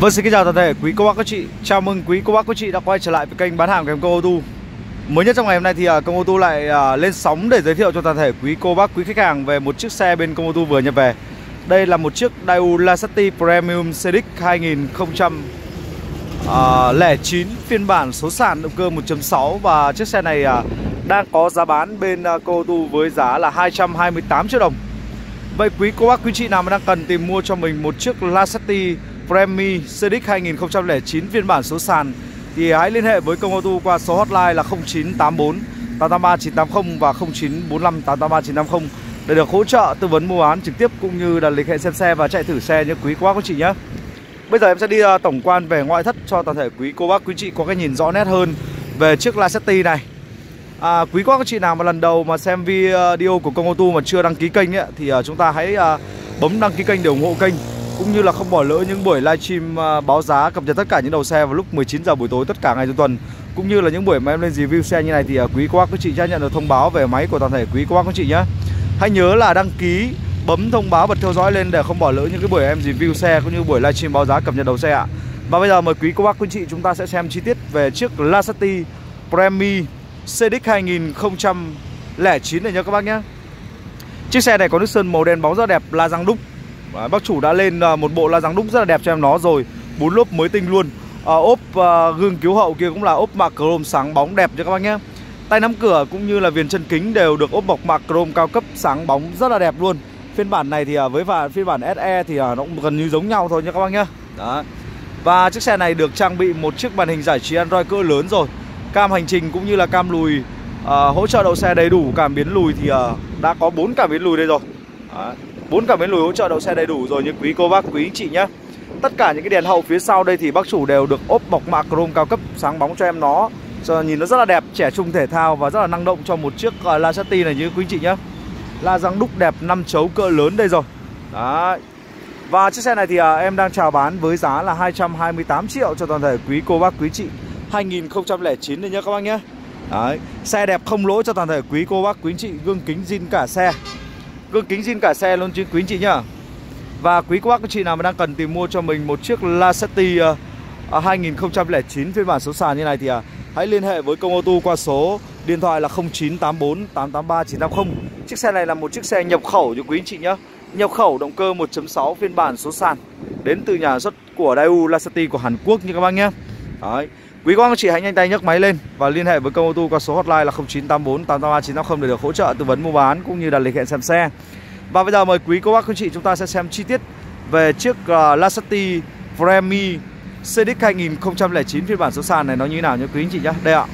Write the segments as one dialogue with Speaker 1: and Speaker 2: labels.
Speaker 1: Vâng xin kính chào toàn thể quý cô bác, các chị. Chào mừng quý cô bác, các chị đã quay trở lại với kênh bán hàng của em Công ô tô Mới nhất trong ngày hôm nay thì à, Công ô tô lại à, lên sóng để giới thiệu cho toàn thể quý cô bác, quý khách hàng về một chiếc xe bên Công ô tô vừa nhập về. Đây là một chiếc Daewoo Lasati Premium Cedric 2009 à, phiên bản số sàn động cơ 1.6 Và chiếc xe này đang có giá bán bên Công ô tô với giá là 228 triệu đồng. Vậy quý cô bác, quý chị nào mà đang cần tìm mua cho mình một chiếc Lasati Premi CDX 2009 phiên bản số sàn thì hãy liên hệ với công ô tô qua số hotline là 0984 883 980 và 0945 883 950 để được hỗ trợ tư vấn mua bán trực tiếp cũng như đặt lịch hẹn xem xe và chạy thử xe như quý quá các chị nhé. Bây giờ em sẽ đi ờ, tổng quan về ngoại thất cho toàn thể quý cô bác quý chị có cái nhìn rõ nét hơn về chiếc LaCetti này. À, quý quá các chị nào mà lần đầu mà xem video ờ, của công ô tô mà chưa đăng ký kênh ấy, thì ờ, chúng ta hãy bấm đăng ký kênh để ủng hộ kênh cũng như là không bỏ lỡ những buổi livestream à, báo giá cập nhật tất cả những đầu xe vào lúc 19 giờ buổi tối tất cả ngày trong tuần. Cũng như là những buổi mà em lên review xe như này thì à, quý cô bác quý chị sẽ nhận được thông báo về máy của toàn thể quý cô bác quý chị nhé hãy nhớ là đăng ký bấm thông báo bật theo dõi lên để không bỏ lỡ những cái buổi em review xe cũng như buổi livestream báo giá cập nhật đầu xe ạ. Và bây giờ mời quý cô bác quý chị chúng ta sẽ xem chi tiết về chiếc Lasati Premi CDX 2009 này nhé các bác nhé Chiếc xe này có nước sơn màu đen bóng rất đẹp, la răng đúc. Đấy, bác chủ đã lên à, một bộ la răng đúc rất là đẹp cho em nó rồi. Bốn lốp mới tinh luôn. À, ốp à, gương cứu hậu kia cũng là ốp mạc chrome sáng bóng đẹp cho các bác nhé. Tay nắm cửa cũng như là viền chân kính đều được ốp bọc mạc chrome cao cấp sáng bóng rất là đẹp luôn. Phiên bản này thì à, với và phiên bản SE thì à, nó cũng gần như giống nhau thôi nha các bác nhé. Đó. Và chiếc xe này được trang bị một chiếc màn hình giải trí Android cỡ lớn rồi. Cam hành trình cũng như là cam lùi à, hỗ trợ đậu xe đầy đủ cảm biến lùi thì à, đã có bốn cảm biến lùi đây rồi. Đó bốn cảm biến lùi hỗ trợ đậu xe đầy đủ rồi như quý cô bác quý anh chị nhé tất cả những cái đèn hậu phía sau đây thì bác chủ đều được ốp bọc mạ chrome cao cấp sáng bóng cho em nó. Cho nhìn nó rất là đẹp trẻ trung thể thao và rất là năng động cho một chiếc uh, Lasati này như quý anh chị nhé la răng đúc đẹp năm chấu cỡ lớn đây rồi. Đấy. Và chiếc xe này thì uh, em đang chào bán với giá là 228 triệu cho toàn thể quý cô bác quý chị. 2009 đây nhá các bác nhé Đấy, xe đẹp không lỗi cho toàn thể quý cô bác quý anh chị gương kính zin cả xe. Gương kính xin cả xe luôn chứ quý anh chị nhá. Và quý cô bác quý chị nào mà đang cần tìm mua cho mình một chiếc Lacetti uh, 2009 phiên bản số sàn như này thì uh, hãy liên hệ với công ô tô qua số điện thoại là 0984 883 980 Chiếc xe này là một chiếc xe nhập khẩu cho quý anh chị nhá. Nhập khẩu động cơ 1.6 phiên bản số sàn Đến từ nhà xuất của Daewoo Lacetti của Hàn Quốc như các bác nhé Đấy Quý cô anh chị hãy nhanh tay nhấc máy lên và liên hệ với công ô tô qua số hotline là 0984 883 950 để được hỗ trợ tư vấn mua bán cũng như đặt lịch hẹn xem xe. Và bây giờ mời quý cô bác anh chị chúng ta sẽ xem chi tiết về chiếc uh, Lasati Premi CDX 2009 phiên bản số sàn này nó như thế nào nhé quý anh chị nhé. Đây ạ.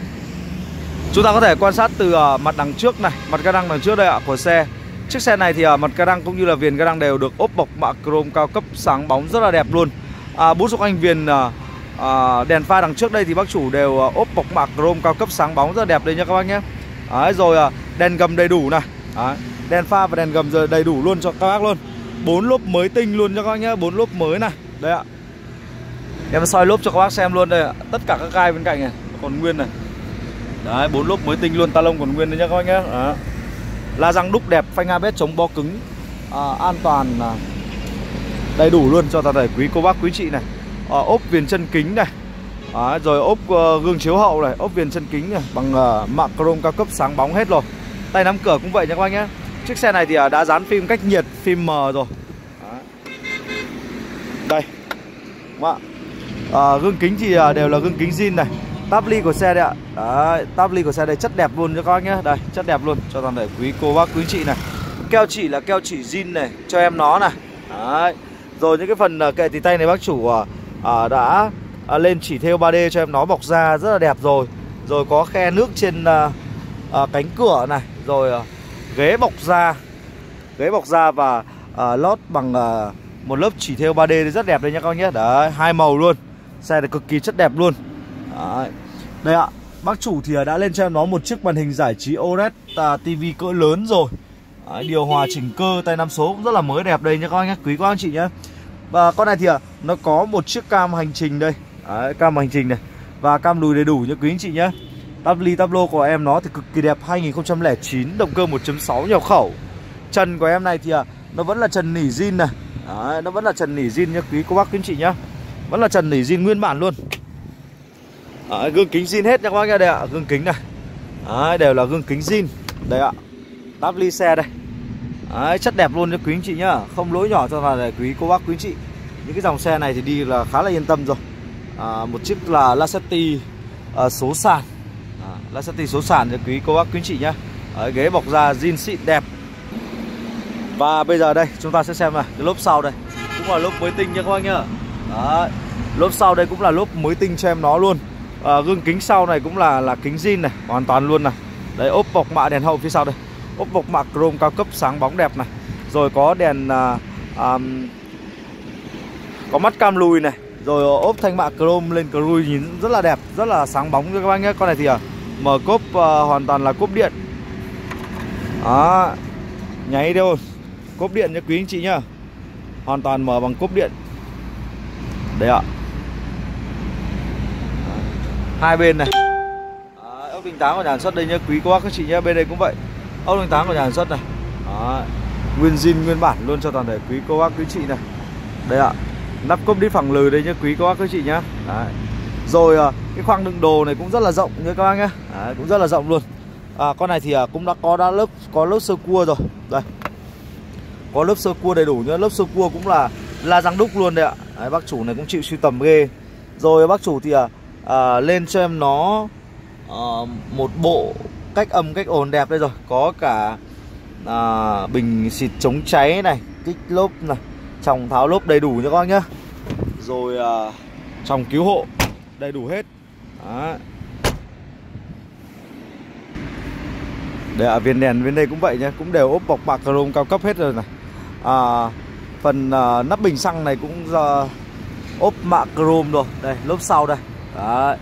Speaker 1: Chúng ta có thể quan sát từ uh, mặt đằng trước này, mặt ca đăng đằng trước đây ạ của xe. Chiếc xe này thì uh, mặt ca đăng cũng như là viền ca đăng đều được ốp bọc mạ chrome cao cấp sáng bóng rất là đẹp luôn. À, bút xung anh viền uh, à, đèn pha đằng trước đây thì bác chủ đều à, ốp bọc mạc chrome cao cấp sáng bóng rất đẹp đây nha các bác nhé Đấy, rồi à, đèn gầm đầy đủ này. Đấy, đèn pha và đèn gầm rồi đầy đủ luôn cho các bác luôn. Bốn lốp mới tinh luôn cho các bác nhé bốn lốp mới này. Đây ạ. Em soi lốp cho các bác xem luôn đây ạ. Tất cả các gai bên cạnh này còn nguyên này. Đấy bốn lốp mới tinh luôn ta lông còn nguyên đấy nhá các bác nhé Đó. la răng đúc đẹp phanh abs chống bo cứng. À, an toàn à, đầy đủ luôn cho toàn thể quý cô bác quý chị này à, ốp viền chân kính này. À, rồi ốp uh, gương chiếu hậu này ốp viền chân kính này bằng ờ, uh, mạ chrome cao cấp sáng bóng hết rồi. Tay nắm cửa cũng vậy nha các bác nhé. Chiếc xe này thì uh, đã dán phim cách nhiệt phim mờ rồi. À. đây. Đúng không ạ? À, gương kính thì uh, đều là gương kính zin này. Táp ly của xe đấy ạ. Đấy, táp ly của xe đây chất đẹp luôn cho các bác nhé. Đây chất đẹp luôn. Cho toàn thể quý cô bác quý chị này. Keo chỉ là keo chỉ zin này cho em nó này. Đấy. rồi những cái phần à, kệ thì tay này bác chủ à, đã à, lên chỉ theo 3D cho em nó bọc da rất là đẹp rồi. Rồi có khe nước trên à, à, cánh cửa này rồi à, ghế bọc da. Ghế bọc da và à, lót bằng à, một lớp chỉ theo 3D rất đẹp đây nha các bác nhé. Đấy hai màu luôn. Xe này cực kỳ chất đẹp luôn. Đấy. đây ạ bác chủ thì đã lên cho em nó một chiếc màn hình giải trí OLED à, TV cỡ lớn rồi. Đấy, điều hòa chỉnh cơ tay năm số cũng rất là mới đẹp đây nha các anh nhé. Quý các anh chị nhé và con này thì à, nó có một chiếc cam hành trình đây. Đấy, cam hành trình này. Và cam lùi đầy đủ nha quý anh chị nhé Tắp ly tắp lô của em nó thì cực kỳ đẹp 2009 động cơ 1.6 nhập khẩu. Trần của em này thì à, nó vẫn là trần nỉ zin này. Đấy, nó vẫn là trần nỉ zin nha quý cô bác quý anh chị nhé Vẫn là trần nỉ zin nguyên bản luôn. Đấy, Gương kính zin hết nha các bác nha Đây ạ, gương kính này. Đấy, đều là gương kính zin. Đây ạ, đắp ly xe đây. Đấy, chất đẹp luôn cho quý anh chị nhá. Không lỗi nhỏ cho là quý cô bác quý anh chị. Những cái dòng xe này thì đi là khá là yên tâm rồi. À, Một chiếc là Lacetti à, số sàn. À, Lacetti số sàn cho quý cô bác quý anh chị nhá. À, Ghế bọc da zin xịn đẹp. Và bây giờ đây chúng ta sẽ xem này Cái lốp sau đây. Cũng là lốp mới tinh nha các bác nhá. Đấy, Lốp sau đây cũng là lốp mới tinh cho em nó luôn. À, Gương kính sau này cũng là là kính zin này Hoàn toàn luôn này. Đấy ốp bọc mạ đèn hậu phía sau đây ốp bọc mạ chrome cao cấp sáng bóng đẹp này. Rồi có đèn à, à, có mắt cam lùi này. Rồi ốp thanh mạ chrome lên cruise nhìn rất là đẹp rất là sáng bóng cho các bác nhé. Con này thì à, mở cốp à, hoàn toàn là cốp điện. Đó nháy đâu cốp điện nha quý anh chị nhá. Hoàn toàn mở bằng cốp điện. Đấy ạ. Hai bên này. Ốc bình tám của nhà sản xuất đây nhá quý cô bác các chị nhá bên đây cũng vậy ốc đánh tám của nhà sản xuất này. Đó. nguyên zin nguyên bản luôn cho toàn thể quý cô bác quý chị này. Đây ạ. Nắp cốp đi phẳng lừ đây nhá quý cô bác quý chị nhá. Đấy. rồi ờ, cái khoang đựng đồ này cũng rất là rộng nhá các bác nhá. Đấy, cũng rất là rộng luôn. À, con này thì ờ, cũng đã có đã lớp có lớp sơ cua rồi. Đây. Có lớp sơ cua đầy đủ nhá. Lớp sơ cua cũng là la răng đúc luôn đây ạ. Đấy, bác chủ này cũng chịu sưu tầm ghê. Rồi bác chủ thì à, à, lên cho em nó à, một bộ cách âm cách ồn đẹp đây rồi. Có cả à, bình xịt chống cháy này kích lốp này trong tháo lốp đầy đủ nha các bác nhá. Rồi à, trong cứu hộ đầy đủ hết. Đó. Để ở à, viên đèn bên đây cũng vậy nhé Cũng đều ốp bọc bạc chrome cao cấp hết rồi này. À, Phần à, nắp bình xăng này cũng à, ốp mạ chrome rồi. Đây lốp sau đây. Đấy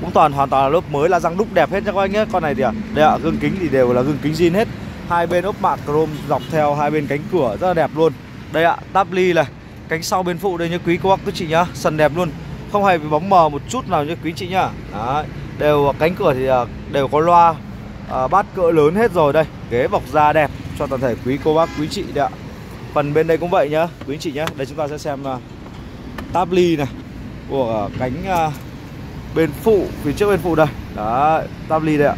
Speaker 1: cũng toàn hoàn toàn là lớp mới là răng đúc đẹp hết nha các anh nhé con này thì à, đây ạ gương kính thì đều là gương kính zin hết. Hai bên ốp mạ chrome dọc theo hai bên cánh cửa rất là đẹp luôn. Đây ạ táp ly này cánh sau bên phụ đây nhá quý cô bác quý chị nhá. Sần đẹp luôn. Không hề bị bóng mờ một chút nào nhá quý chị nhá. Đấy. đều cánh cửa thì à, đều có loa à, bát cỡ lớn hết rồi đây. Ghế bọc da đẹp cho toàn thể quý cô bác quý chị đấy ạ. Phần bên đây cũng vậy nhá quý chị nhá. Đây chúng ta sẽ xem à, uh, táp ly này của à, cánh uh, bên phụ phía trước bên phụ đây. Đó táp ly đây ạ.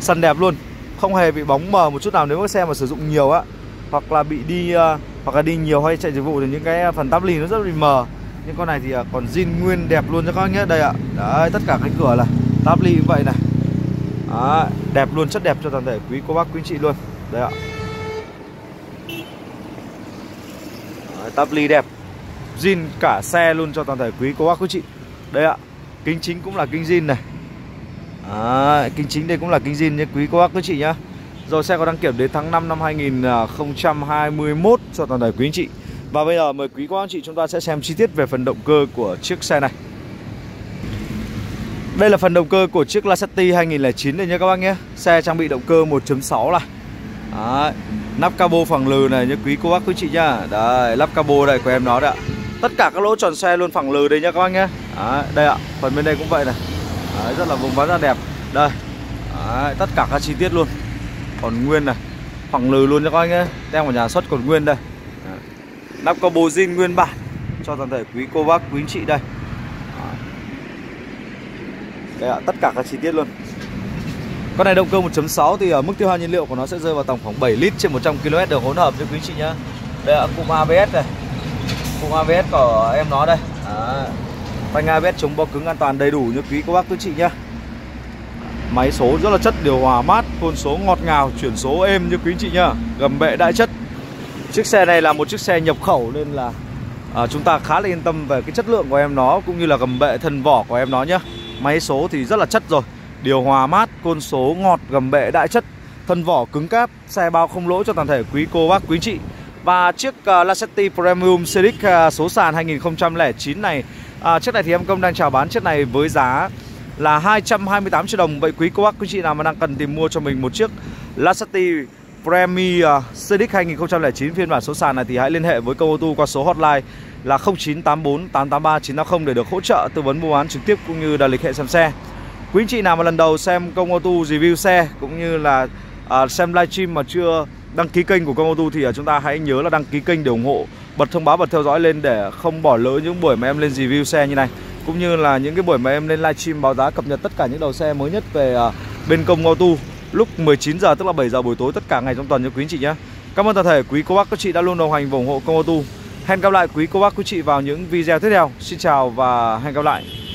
Speaker 1: Săn đẹp luôn. Không hề bị bóng mờ một chút nào nếu mà xe mà sử dụng nhiều á. Hoặc là bị đi uh, hoặc là đi nhiều hay chạy dịch vụ thì những cái phần táp ly nó rất bị mờ. Nhưng con này thì uh, còn zin nguyên đẹp luôn cho các anh nhé. Đây ạ. Đấy tất cả cánh cửa là táp ly như vậy này. Đó, đẹp luôn chất đẹp cho toàn thể quý cô bác quý chị luôn. Đây ạ. Đấy, táp ly đẹp. Zin cả xe luôn cho toàn thể quý cô bác quý chị. Đây ạ. Kính chính cũng là kính zin này. À, Kính chính đây cũng là kính zin nhé. Quý cô bác quý chị nhá. Rồi xe có đăng kiểm đến tháng 5 năm 2021 cho toàn thể quý anh chị. Và bây giờ mời quý cô bác chị chúng ta sẽ xem chi tiết về phần động cơ của chiếc xe này. Đây là phần động cơ của chiếc Lacetti 2009 này nhé các bác nhé. Xe trang bị động cơ 1.6 này. Đấy. Nắp cabo phẳng lừ này nhé quý cô bác quý chị nhá. Đây lắp cabo đây của em nó đấy ạ. Tất cả các lỗ tròn xe luôn phẳng lừ đây nhá các bác nhé. Đấy, Đây ạ, phần bên đây cũng vậy này. Đấy, Rất là vùng vắn ra đẹp. Đây, Đấy, tất cả các chi tiết luôn. Còn nguyên này, phẳng lừ luôn cho các anh ấy Tem của nhà xuất còn nguyên đây. Đấy. Nắp có bồ zin nguyên bản Cho toàn thể quý cô bác, quý anh chị đây. Đấy. Đây ạ, tất cả các chi tiết luôn. Con này động cơ 1.6 thì ở mức tiêu hao nhiên liệu của nó sẽ rơi vào tầm khoảng 7 lít trên 100 km đường hỗn hợp cho quý chị nhá. Đây ạ, cụm ABS này. Cụm ABS của em nó đây. Đấy phanh ABS chống bó cứng an toàn đầy đủ như quý cô bác quý chị nhá. Máy số rất là chất điều hòa mát côn số ngọt ngào chuyển số êm như quý chị nhá. Gầm bệ đại chất. Chiếc xe này là một chiếc xe nhập khẩu nên là à, chúng ta khá là yên tâm về cái chất lượng của em nó cũng như là gầm bệ thân vỏ của em nó nhá. Máy số thì rất là chất rồi. Điều hòa mát côn số ngọt gầm bệ đại chất. Thân vỏ cứng cáp xe bao không lỗ cho toàn thể quý cô bác quý chị. Và chiếc uh, Lacetti Premium sedic uh, à, số sàn 2009 này à, Chiếc này thì em Công đang chào bán chiếc này với giá là 228 triệu đồng Vậy quý cô bác quý chị nào mà đang cần tìm mua cho mình một chiếc Lasati Premium Civic 2009 phiên bản số sàn này thì hãy liên hệ với công ô tu qua số hotline là 0984 883 950 để được hỗ trợ tư vấn mua bán trực tiếp cũng như đặt lịch hẹn xem xe. Quý anh chị nào mà lần đầu xem công ô tu review xe cũng như là uh, xem livestream mà chưa đăng ký kênh của Công Auto thì à, chúng ta hãy nhớ là đăng ký kênh để ủng hộ bật thông báo bật theo dõi lên để không bỏ lỡ những buổi mà em lên review xe như này cũng như là những cái buổi mà em lên livestream báo giá cập nhật tất cả những đầu xe mới nhất về uh, bên công auto lúc 19 giờ tức là 7 giờ buổi tối tất cả ngày trong tuần cho quý anh chị nhé. Cảm ơn toàn thể quý cô bác các chị đã luôn đồng hành và ủng hộ công auto. Hẹn gặp lại quý cô bác quý chị vào những video tiếp theo. Xin chào và hẹn gặp lại.